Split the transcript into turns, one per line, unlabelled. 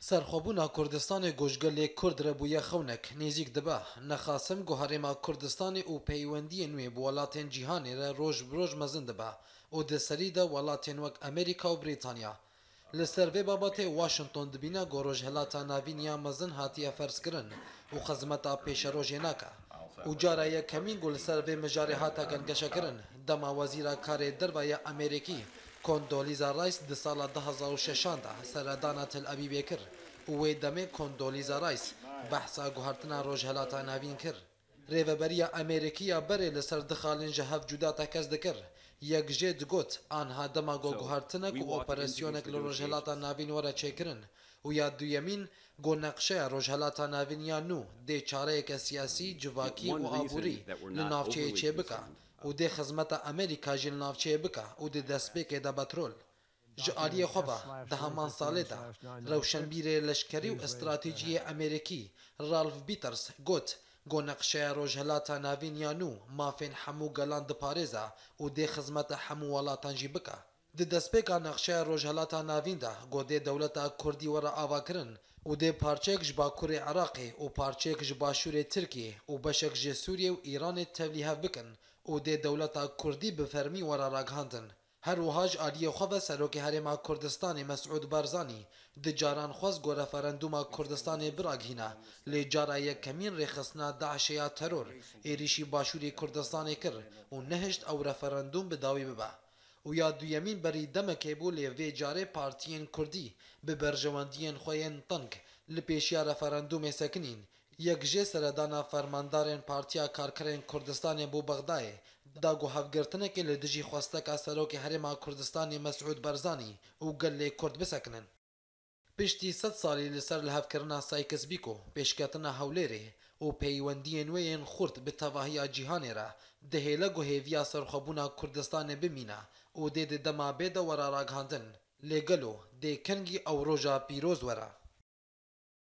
سرخوابونا کردستان گوشگل کرد ربوی خونک نزیک دبه نخاسم گوهرما کردستان او پیوندی نوی بولاتین جیهانی را روش بروش مزن دبه او دسری ده ولاتین وک امریکا و بریتانیا لسر وی بابت واشنگتن دبینا گروج هلاتا ناوینیا مزن هاتیه فرس کرن و خزمتا پیش روژه نکه او جارا یک کمین گل سر وی مجاری هاتا گنگشه کرن دما وزیر کار دروی امریکی کۆندۆلیزا ڕایس دە ساڵە 2016 دا سەردانا تل ئەبی بێکرد وێ دەمێ کۆندۆلیزا ڕایس بەحسا گوهارتنا ڕۆژهلاتا ناوین کرد رێڤەبەریە ئەمریکیە بەرێ لەسەر دخالینجە هەف جوداتا کەس دەکرد یەکژێ دگوت ئانها دەما گۆگوهارتنەك و ئۆپەرسیۆنێک لە ڕۆژهلاتا ناوین وەرە چێکردن و یا دویەمین گۆنەقشەیە ڕۆژهلاتا ناوین یان و دێ چارەیەکە سیاسی جوواکی و ئابووری لە ناوچەیە چێ بکە. او د خدمت امریکا جل نافچه بکا او د دسبیک د بترول جالی خوبه د همان ساله ده روشنبیر لشکری او استراتیجی امریکی رالف بیترز گوت گو نقشه روجهلاتا ناوین یانو مافین حمو گلان د پاریزا او د خدمت حمو ولاتان جی بکا د دسپېکا نقشه روجهلاتا ناوین ده ګودې دولتا کوردی ور اواکرن او د پارچېک جبا کورې عراق او پارچېک جبا شورې ترکیه او بشک ج سوریه او ایران تبلیغ بکن او د دولتا کوردی به فرمی ور راګاندن هر وهاج عالی خو به سروک حرم کردستان مسعود برزانی د جاران خوز ګور فرندوم کردستان براګینا ل جارای کمین رخصنا داعش یا ترور ایریشی باشوری کردستان کر او نهشت او رفرندوم به داوی به û ya duyemîn berî demekê bû lê vê carê partiyên Kurdî bi berjewendiyên xwe yên teng li pêşiya referendumê sekinîn yek jê seredana fermandarên Partiya Karkerên Kurdistanê bû Bexdayê da guhevgirtinekê li dijî xwesteka Serokê Herêma Kurdistanê Mesûd Barzanî û gel lê Kurd bisekinin. پشتی 100 ساڵی لەسەر لە هەفکردنا سایکەسبیک و پێشکەتنە هەولێرێ و پەیوەندیە نوێیان خورد بە تەواهیا جیهانێرە دهێلە گوهێویا سەرخەبوونا کوردستانێ بمینە و دێدە دەما بێدە وەرا ڕاگاندن لێگەل و دێکەنگی ئەو ڕۆژە پیرۆز وەرە